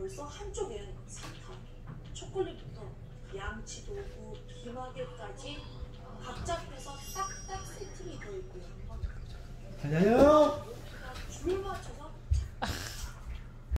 벌써 한쪽엔 사탕, 초콜릿부터 양치 도구, 비마개까지 각 잡혀서 딱딱 세팅이 되어 있고요. 안녕요 줄 맞춰서